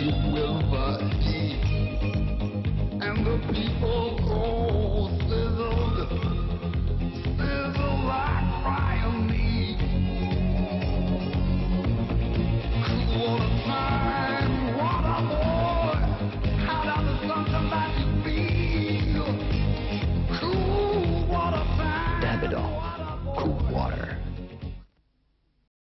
you will And the people